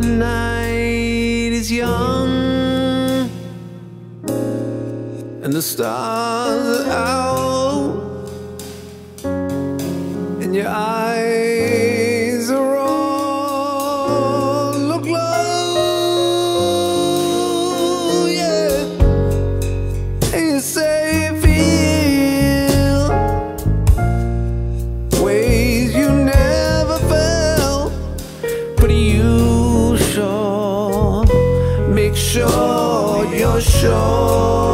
the night is young And the stars are out And your eyes are all aglow. Yeah. And you say feel Ways you never felt But you sure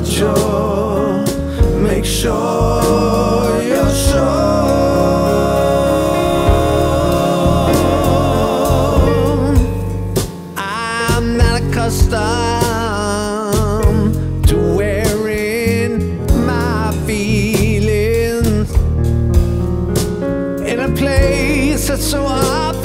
mature, make sure you're sure. I'm not accustomed to wearing my feelings in a place that's so obvious